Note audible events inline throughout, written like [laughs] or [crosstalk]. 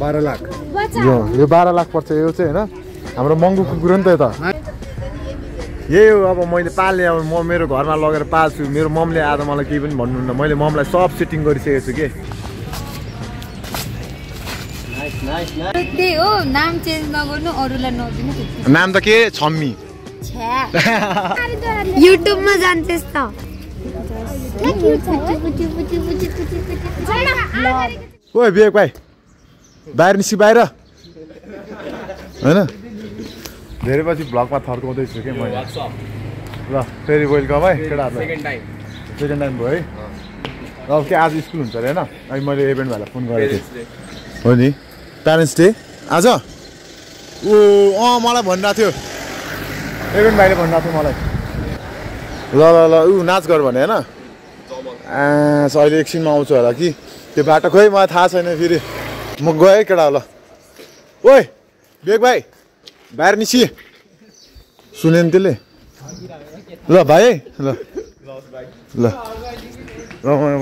बाह्र लाख। यो यो बाह्र लाख पर्छ यो चाहिँ होइन? हाम्रो महँगो कुकुर हो नि त यो त यही हो अब मैले पाल्ने अब म मेरो घरमा लगेर पाल्छु। मेरो ममले आज मलाई केही पनि भन्नुहुन्न। मैले ममलाई सब सेटिङ गरिसकेको छु कि। त्यही हो नाम चेन्ज नगर्नु अरूलाई नदिनु। त्यति नाम त के? छम्मी। [laughs] युट्युबमा जान्छस् त। ओ विवेक भाइ। बाहिर निस्कि बाहिर होइन धेरै पछि भ्लगमा थर्काउँदैछु कि मैले ल फेरि वेलकम है केटाहरूलाई सेकेन्ड टाइम भयो है अब के आज स्कुल हुन्छ अरे होइन अहिले मैले इभेन्ट भाइलाई फोन गरेको थिएँ हो नि प्यारेन्ट्स डे आज ऊ अँ मलाई भनिरहेको थियो इभेन्ट भाइले भनिरहेको थियो मलाई ल ल ल ऊ नाच गर भने होइन आ, अहिले एकछिनमा आउँछु होला कि त्यो बाटो खोइ मलाई थाहा छैन फेरि म गएँ केटा ल। ओइ बेग भाइ बाहिर निस्कि। सुने नि त्यसले ल। भाइ ल ल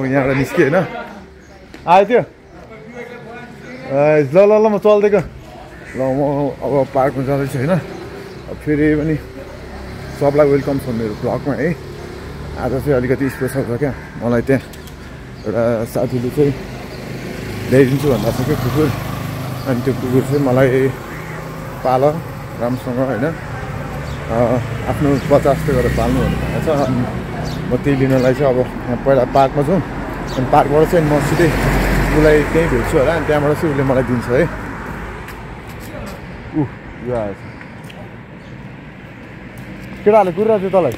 यहाँबाट निस्केँ होइन। आयो त्यो। ल ल ल म चल्दिएको ल म अब पार्कमा जाँदैछु होइन। फेरि पनि सबलाई वेलकम छ मेरो ब्लगमा है। आज चाहिँ अलिकति स्पेसल छ क्या मलाई त्यहाँ एउटा साथीले चाहिँ ल्याइदिन्छु भन्दा क्या कुकुर अनि त्यो कुकुर चाहिँ मलाई पाल राम्रोसँग होइन। आफ्नो बच्चा जस्तो गरेर पाल्नु भन्नुभएको छ। अनि म त्यही लिनलाई चाहिँ अब पहिला पार्कमा जाउँ अनि पार्कबाट चाहिँ म सिधै उसलाई त्यहीँ भेट्छु होला। अनि त्यहाँबाट चाहिँ उसले मलाई दिन्छ है। ऊ यो आएछ केटाहरूले कुरिरहेको थियो तँलाई?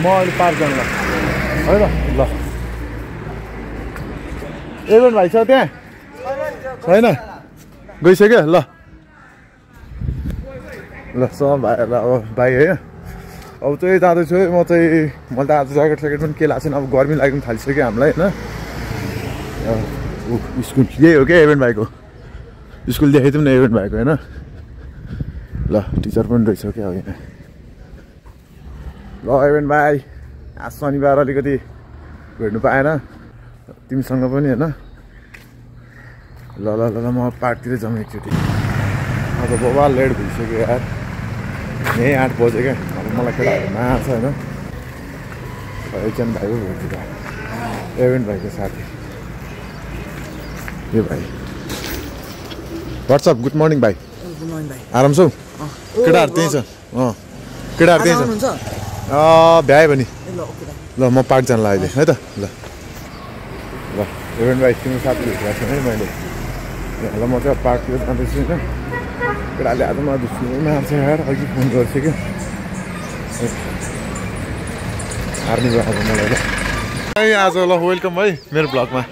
म अहिले पार्क जानु ल है त ल। एभेन भाइ छ त्यहाँ छैन गइसक्यो ल ल सब भाइहरूलाई अब भाइ है अब चाहिँ जाँदैछु है म चाहिँ मैले त आज ज्याकेट स्याकेट पनि के लाएको छैन अब गर्मी लाग्नु थालिसक्यो हामीलाई होइन स्कुल यही हो क्या एभेन भाइको स्कुल देखाइदिउँ न एभेन भाइको होइन ल टिचर पनि रहेछ क्या यहाँ ल एभेन भाइ आज शनिबार अलिकति भेट्नु पाएन तिमीसँग पनि होइन? ल ल ल म पार्कतिरै जाउँ एकचोटि। अब बाबा लेट भइसक्यो यार। यहीँ आठ बज्यो क्या? अब मलाई केटाहरू मार्छ होइन। एकजना भाइ पो भेट्छु त एभेन भाइको साथी। यो भाइ। वाट्सएप गुड मर्निङ भाइ। आराम छौ? केटाहरू त्यहीँ छ? अँ। केटाहरू त्यहीँ छ? अँ भ्यायो भने ल म पार्क जानु अहिले। है त? ल। एभेन भाइ तिम्रो साथी भेटेको छु है मैले ल म चाहिँ पार्कतिर जाँदैछु होइन केटाले आज मलाई दुस्नु मार्छ यार अघि फोन गर्छु क्या हार्नु गएको मलाई है आज ल वेलकम है मेरो ब्लगमा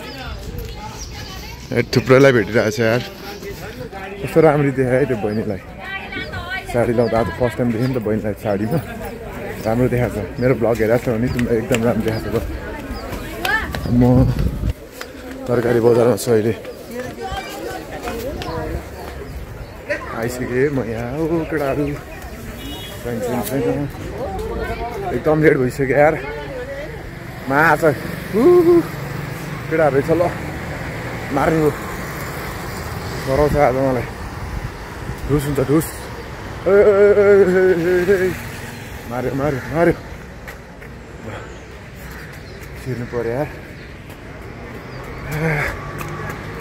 थुप्रोलाई भेटिरहेको छ यार कस्तो राम्ररी देखायो है त्यो बहिनीलाई साडी लाउँदा आज फर्स्ट टाइम देखेँ नि त बहिनीलाई साडीमा राम्रो देखाएको छ मेरो ब्लग हेरेको छ भने तिमीलाई एकदम राम्रो देखाएको छ म तरकारी बजारमा छु अहिले आइसकेँ म यहाँ हो केटाहरू। छैन एकदम लेट भइसक्यो यार। माछ केटाहरू रहेछ ल मार्ने हो। आज मलाई। ढुस हुन्छ ढुस। माऱ्यो माऱ्यो माऱ्यो छिर्नु पऱ्यो यार।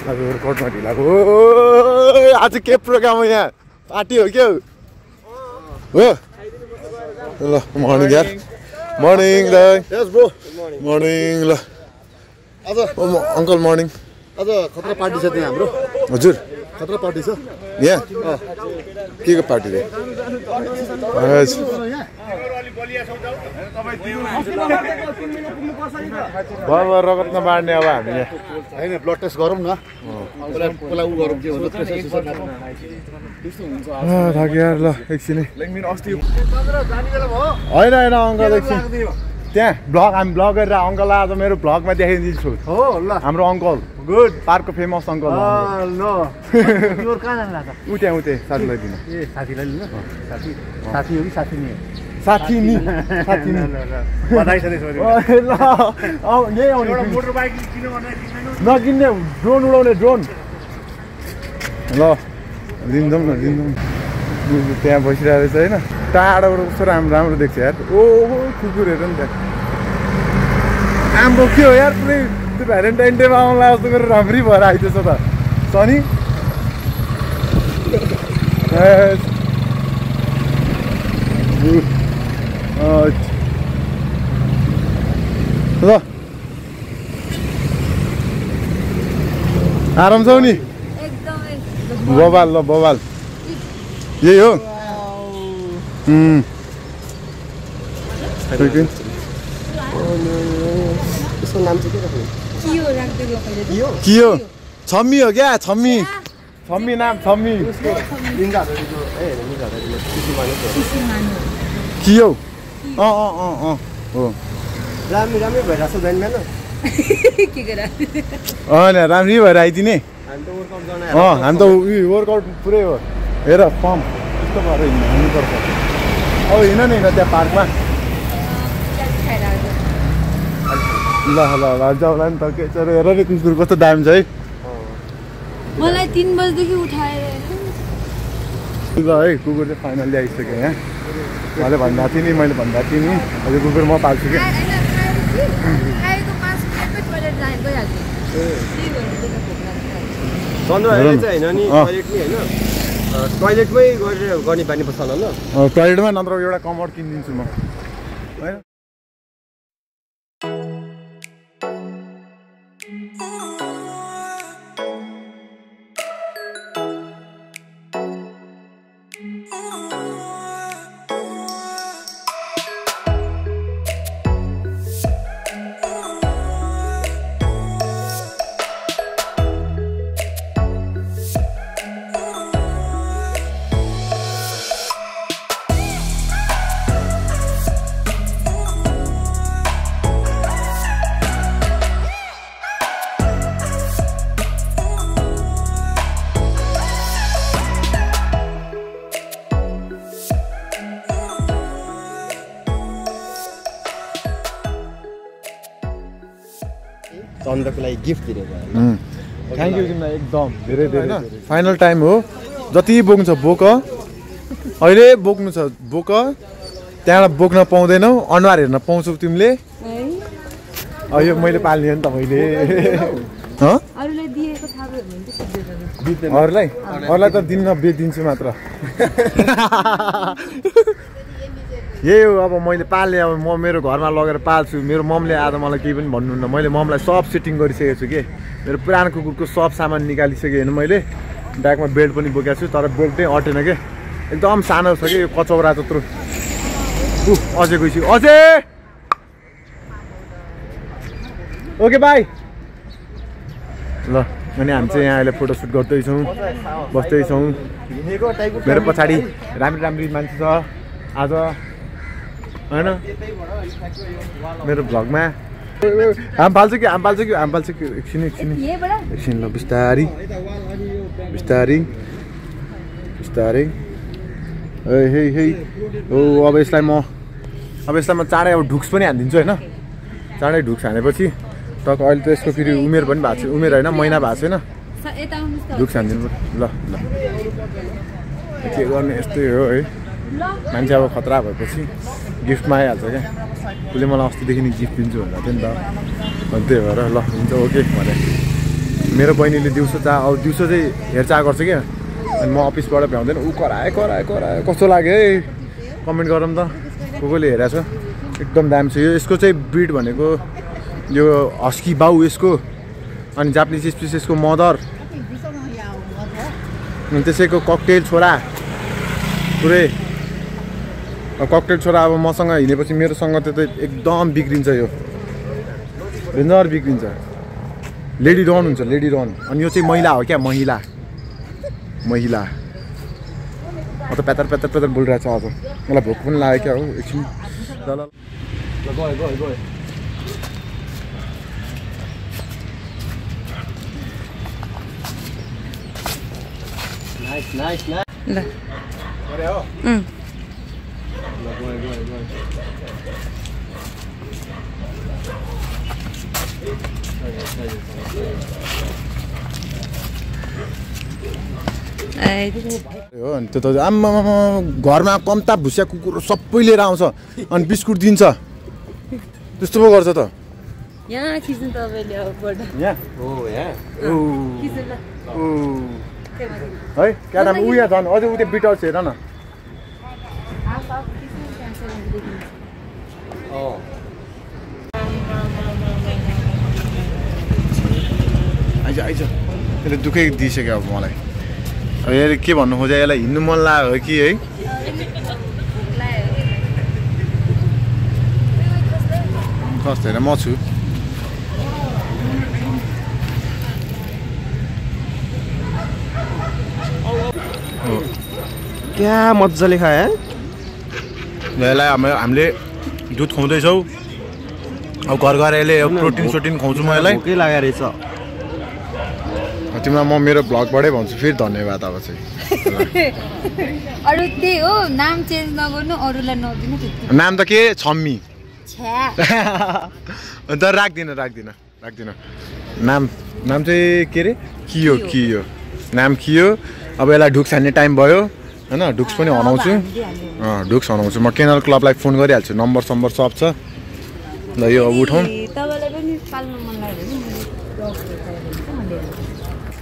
कोर्टमा ओ, आज के प्रोग्राम हो यहाँ? पार्टी हो क्या? हो? ल मर्निङ यार। मर्निङ दाइ मर्निङ ल। आज अङ्कल मर्निङ आज खतरा पार्टी छ त्यहाँ हाम्रो हजुर। खतरा पार्टी छ। यहाँ के को पार्टी रे भयो रगत नबाड्ने अब हामी यहाँ। होइन ब्लड टेस्ट गरौँ न। गरौँ के भन्छ थाक्यो ल एकछिन। होइन होइन अङ्कल एकछिन। त्यहाँ ब्लग हामी ब्लग गरेर अङ्कल आज मेरो ब्लगमा देखाइदिन्छु। हो ल। हाम्रो अङ्कल गुड पार्कको फेमस अङ्कल। ल। ऊ त्यहाँ त्यहाँ साथीलाई दिन। ए साथीलाई लिनु? साथी साथी हो कि साथी नि साथी। नि साथी नि ल। यही आउने मोटर बाइक नकिन्ने ड्रोन उडाउने ड्रोन। ल दिन्छौँ न दिन्छौँ त्यहाँ बसिरहेको रहेछ होइन? टाढोबाट कस्तो राम्रो राम्रो देख्छ यार। ओहो कुकुरहरू नि त्यहाँ आम्बो के हो यार पुरै त्यो भ्यालेन्टाइन डेमा आउँला जस्तो गरेर राम्रै भएर आइदिएछ त। सनी? ल। आराम छौ नि बबाल ल बबाल यही हो। उम्. खोइ के? यसको नाम चाहिँ के राख्नु के हो छम्मी हो क्या छम्मी छम्मी नाम छम्मी के हो अँ अँ अँ अँ हो राम्रै राम्रै भइरहेको छ बिहान बिहान के गरा अँ न राम्रै भएर आइदिने हामी त वर्कआउट गर्न अँ हामी त उयो वर्कआउट पुरै हो हेर फर्म त्यस्तो भएर हिँड्नु हिँड्नुपर्छ अब हिँड न हिँड त्यहाँ पार्कमा ल ल ल जाउँला नि त के छ हेर नि कुकुर कस्तो दामी छ है मलाई तिन बजीदेखि उठाएर ल है कुकुर चाहिँ फाइनल्ली आइसक्यो यहाँ मैले भन्दा थिएँ नि मैले भन्दा थिएँ नि हजुर कुकुर म पाल्छु कि आएको पाँच मिनटमै टोइलेट जाने गइहाल्छु त्यही भएर चाहिँ भोक लाग्छ। चन्द्र हेर अहिले न। चाहिँ होइन नि टोइलेटमै गरेर गर्ने बानी पर्छ होला ल टोइलेटमा नत्र एउटा कमर किनिदिन्छु म। होइन? चन्द्रको लागि गिफ्ट दिने भयो थ्याङ्क यू तिमीलाई एकदम। धेरै धेरै फाइनल टाइम हो। जति बोक्नु छ बोक। अहिले बोक्नु छ बोक। त्यहाँबाट बोक्न पाउँदैनौ। अनुहार हेर्न पाउँछौ तिमीले। यो मैले पाल्ने हो नि त मैले। हँ? अरूलाई अरूलाई? अरूलाई त दिन्न बेचिदिन्छु मात्र। [laughs] यही हो अब मैले पाल्ने अब म मेरो घरमा लगेर पाल्छु। मेरो ममले आज मलाई केही पनि भन्नुहुन्न मैले ममलाई सब सेटिङ गरिसकेको छु कि। मेरो पुरानो कुकुरको सब सामान निकालिसकेँ होइन मैले। ब्यागमा बेल्ट पनि बोकेको छु तर बेल्ट अटेन के। एकदम सानो छ कि यो कचौरा त्यत्रो ऊ अझै गइसक्यो। अझै ओके बाई। ल अनि हामी चाहिँ यहाँ अहिले फोटोसुट गर्दैछौँ बस्दैछौँ। मेरो पछाडि राम्री राम्री मान्छे छ। आज होइन? मेरो भ्लगमा? हाम फाल्छ कि हाम फाल्छ कि हाम फाल्छ कि एकछिन एकछिन एकछिन ल बिस्तारी। बिस्तारी। बिस्तारै। ए हे हे ओ अब यसलाई म अब यसलाई म चाँडै अब ढुक्स पनि हानिदिन्छु होइन? चाँडै ढुक्स हानेपछि त अहिले त यसको फेरि उमेर पनि भएको छैन। उमेर होइन महिना भएको छैन। ढुक्स हानिदिनु। ल ल। के गर्ने यस्तै हो है। मान्छे अब खतरा भएपछि। गिफ्टमा आइहाल्छ क्या उसले मलाई अस्तिदेखि नै गिफ्ट दिन्छु भनेको थियो नि त अनि त्यही भएर ल हुन्छ ओके भने मेरो बहिनीले दिउँसो चाह अब दिउँसो चाहिँ हेरचाह गर्छ क्या अनि म अफिसबाट भ्याउँदैन ऊ कराए कराए कराए कस्तो लाग्यो है कमेन्ट गरौँ त को कोले हेरेको छ एकदम दामी छ यो यसको चाहिँ ब्रिड भनेको यो हस्की बाउ यसको अनि जापानिज स्पिस यसको मदर अनि त्यसैको ककटेल छोरा पुरै ककटेल छोरा अब मसँग हिँडेपछि मेरोसँग त्यो त एकदम बिग्रिन्छ यो। डेन्जर बिग्रिन्छ। लेडी रन हुन्छ लेडी रन अनि यो चाहिँ महिला हो क्या महिला। महिला। म त प्यातर प्यातर प्यातर बोलिरहेको छ आज। मलाई भोक पनि लाग्यो क्या हो एकछिन। ल गयो गयो गयो। नाइस नाइस नाइस हो अनि त्यो त आम्मा घरमा कम्ता भुसिया कुकुर सबै लिएर आउँछ अनि बिस्कुट दिन्छ। त्यस्तो पो गर्छ त। यहाँ खिच्नु तपाईँले हो यहाँ। खिच्नु ल। ऊ। है क्या झन् अझै उयो बिटल्स हेर न। आइज आइज। यसले दुःखै दिइसक्यो अब मलाई। अब यसले के भन्नु खोज्यो यसलाई हिँड्नु मन लाग्यो हो कि है? कस्तो होइन म छु। क्या मजाले खायो यसलाई हामी हामीले दुध खुवाउँदैछौँ अब घर गएर यसले अब प्रोटिन सोटिन खुवाउँछु म यसलाई। भोकै लागेको रहेछ। तिमीलाई म मेरो ब्लगबाटै भन्छु फेरि धन्यवाद अब चाहिँ। [laughs] अरू त्यही हो नाम चेन्ज नगर्नु अरूलाई नदिनु नाम त के? छम्मी। [laughs] अन्त राख्दिनँ राख्दिनँ राख्दिनँ। नाम नाम चाहिँ के अरे कियो कियो। नाम कियो। अब यसलाई ढुक्स हान्ने टाइम भयो। होइन ढुक्स पनि हनाउँछु ढुक्स हनाउँछु म केनल क्लबलाई फोन गरिहाल्छु। नम्बर सम्बर सब छ। ल यो अब उठाउँ।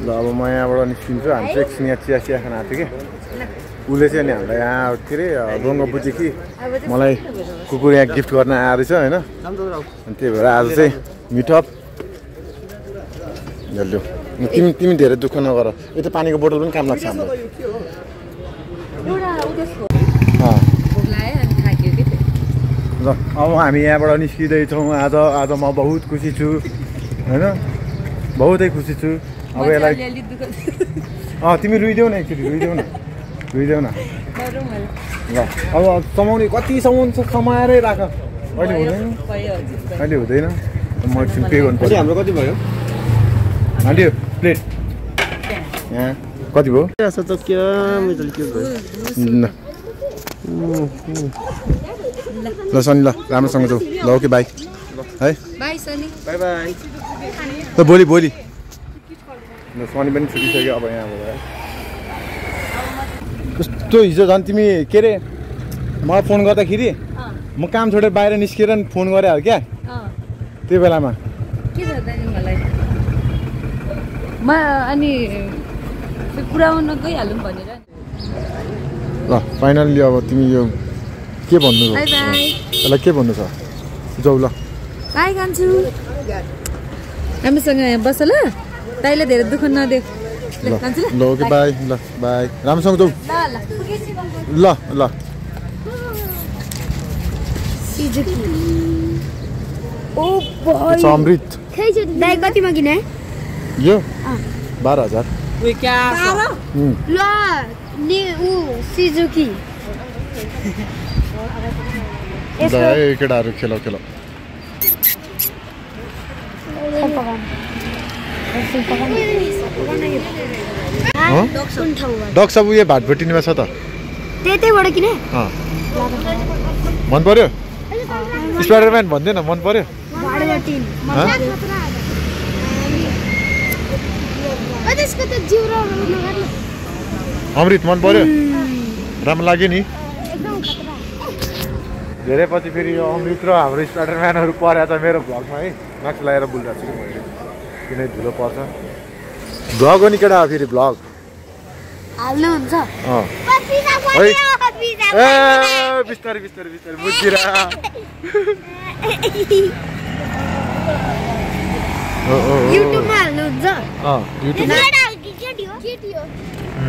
ल अब म यहाँबाट निस्किन्छु। हामी चाहिँ एकछिन यहाँ चिया चिया खान आएको थियो कि। उसले चाहिँ नि हामीलाई यहाँ के अरे बुझ्यो कि। मलाई कुकुर यहाँ गिफ्ट गर्न आएको रहेछ होइन। अनि त्यही भएर आज चाहिँ मिटअप लु तिमी तिमी धेरै दुःख नगर। यो त पानीको बोतल पनि काम लाग्छ हाम्रो ल अब हामी यहाँबाट निस्किँदैछौँ। आज आज म बहुत खुसी छु होइन? बहुतै खुसी छु। अब यसलाई अँ तिमी रुइदेऊ न एकचोटि रुइदेऊ न। रुइदेऊ न। ल अब समाउने कति समाउनु छ समाएरै राख। अहिले हुँदैन। अहिले हुँदैन। म एकछिन पे गर्नु अझै पर्छ हाम्रो कति भयो? हाल्यो प्लेट। यहाँ। कति भयो? क्या? ल। सनी ल राम्रोसँग जाऊ। ल ओके बाई। है? ल भोलि भोलि। ल सनी पनि छुटिसक्यो अब यहाँबाट है कस्तो हिजो झन् तिमी के अरे मलाई फोन गर्दाखेरि म काम छोडेर बाहिर निस्केर नि फोन गरेँ क्या? अँ। त्यो बेलामा। के अनि त्यो पुऱ्याउन गइहालौँ भनेर ल फाइनल्ली अब तिमी यो के भन्नु बाई बाई यसलाई के भन्नु छ जाउ ल बाई खान्छु राम्रोसँग यहाँ बस ल ताईलाई धेरै दुःख नदेऊ ल ओके बाई ल बाई राम्रोसँग जाउ ल ल ओ It's अमृत दाइ कतिमा किने यो बाह्र हजार ल नि ऊ सिजुकी ल है केटाहरू खेल खेल डग सब उयो भाटभटिनीमा छ त त्यही त्यहीबाट किने अँ मन पर्यो स्पाइडरम्यान भन्दैन मन पर्यो भाडबटिन हँ? त्यसको त जिउरो अमृत मन पर्यो? राम्रो लाग्यो नि? धेरै पछि फेरि यो अमृत र हाम्रो स्पाइडरम्यानहरू परेको छ मेरो भ्लगमा है। माक्स लगाएर बोलिरहेको छु कि मैले? किन धुलो पर्छ। भ्लग हो नि केटा फेरि भ्लग। हाल्नुहुन्छ ए बिस्तारै बिस्तारै बिस्तारै बुझिरा हो [laughs] हो हो युट्युबमा हाल्नुहुन्छ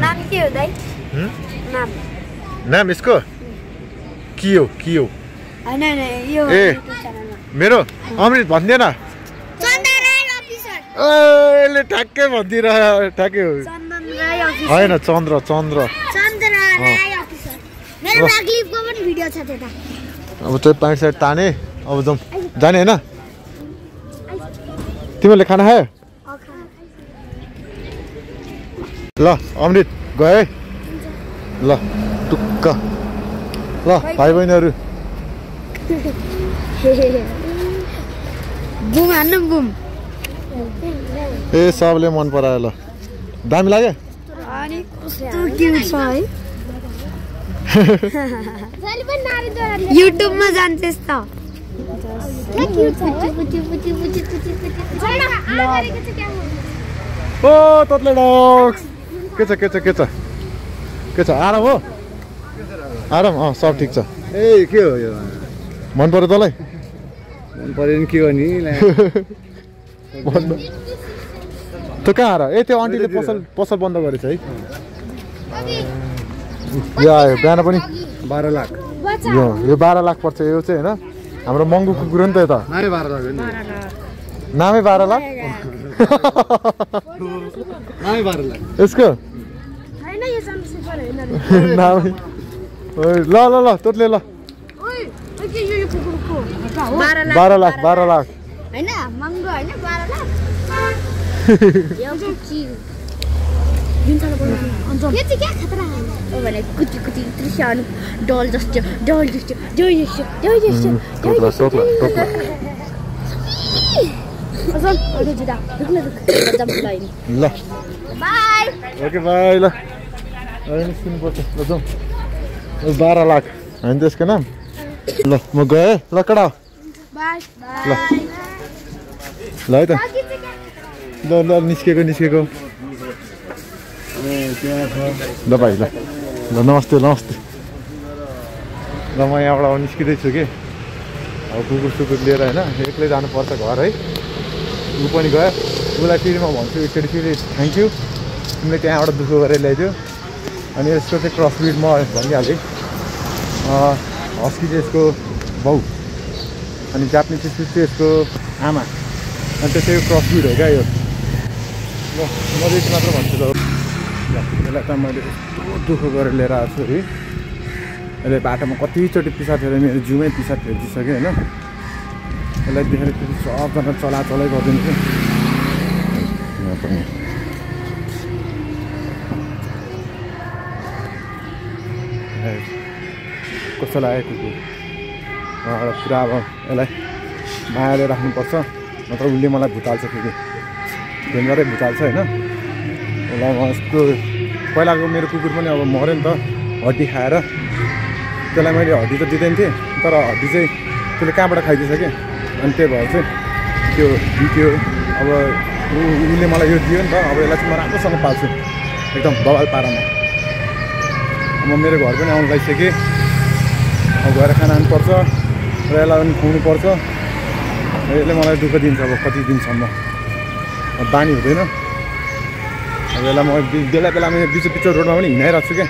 नाम के हो दाइ हुँ? नाम नाम यसको के हो के हो ए। मेरो अमृत ए, यसले ठ्याक्कै भनिदिएर ठ्याक्कै हो होइन चन्द्र चन्द्र अब त्यो प्यान्ट साइड ताने अब जाउँ जाने होइन तिमीहरूले खाना खायो? ल अमृत गयो है। ल टुक्क। ल भाइ बहिनीहरू बुम हान्नु बुम। ए सबले मन परायो ल। दामी लाग्यो? [laughs] युट्युबमा जान्छस् त। ओ तत्ले डक्स के छ के छ के छ के छ आराम हो आराम अँ सब ठिक छ ए के हो यो मन पऱ्यो तँलाई मन पऱ्यो नि के हो नि त्यो कहाँ आएर ए त्यो आन्टीले पसल पसल बन्द गरेछ है यो आयो बिहान पनि बाह्र लाख यो यो बाह्र लाख पर्छ यो चाहिँ होइन हाम्रो महँगो कुकुर हो नि। त यो त नामै बाह्र लाख। यसको? नामै। ओइ, ल ल ल तोतले ल बाह्र लाख। बाह्र लाख [laughs] भने कुची कुची दृश्य अनु डल जस्तो डल जस्तो डल जस्तो डल जस्तो डल टोक्ला जस्तो टोक्ला टोक्ला अझन अझ जुदा रुक्न रुक जम लाइन ल बाई ओके बाई ल अहिले ल जाउँ ल, बाह्र लाख होइन त्यसको नाम ल म गएँ ल कडा बाई ल ल है त ल ल निस्केको निस्केको ल भाइ ल ल नमस्ते नमस्ते ल म यहाँबाट अब निस्किँदैछु कि अब कुकुर सुकुर लिएर होइन एक्लै जानुपर्छ घर है ऊ पनि गयो उसलाई फेरि म भन्छु एकचोटि फेरि थ्याङ्क यू तिमीले त्यहाँबाट दुःख गरेर ल्याइदियो अनि यसको चाहिँ क्रस ब्रिड म भनिहालेँ हस्की चाहिँ यसको बाउ अनि जापानिज स्पिच चाहिँ यसको आमा अनि त्यो चाहिँ क्रस ब्रिड हो क्या यो ल म चाहिँ मात्र भन्छु त ल यसलाई त मैले यस्तो दुःख गरेर लिएर आएको छु है यसले बाटोमा कतिचोटि पिसाब फेरेर मेरो जिउमै पिसाब फेरिदिइसक्यो होइन यसलाई देखेर फेरि सबजना चलाचलै गरिदिन्छु यहाँ पनि कस्तो लाग्यो कुकुर उहाँबाट पुरा अब यसलाई मायाले राख्नुपर्छ नत्र उसले मलाई भुटाल्छ फेरि भेन्गरै भुटाल्छ होइन यस्तो पहिलाको मेरो कुकुर पनि अब मऱ्यो नि त हड्डी खाएर। त्यसलाई मैले हड्डी त दिँदैन थिएँ तर हड्डी चाहिँ त्यसले कहाँबाट खाइदिएछ कि? अनि त्यही भएर चाहिँ त्यो बित्यो। अब उसले मलाई यो दियो नि त अब यसलाई चाहिँ म राम्रोसँग पाल्छु एकदम बवाल पारामा। म मेरो घर पनि आउनु लागिसकेँ। अब गएर खाना खानुपर्छ र यसलाई पनि खुवाउनुपर्छ यसले मलाई दुःख दिन्छ अब कति दिनसम्म। बानी हुँदैन। यसलाई म बेला बेलामा यो बिचो बिचो रोडमा पनि हिँडाइरहेको छु क्या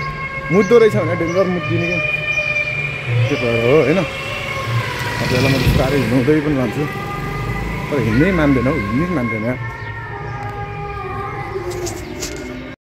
मुद्दो रहेछ भने डेन्जर मुद्दिने क्या त्यो भएर हो होइन? यसलाई म बिस्तारै हिँडाउँदै पनि लान्छु तर हिँड्नै मान्दैन हौ हिँड्नै मान्दैन।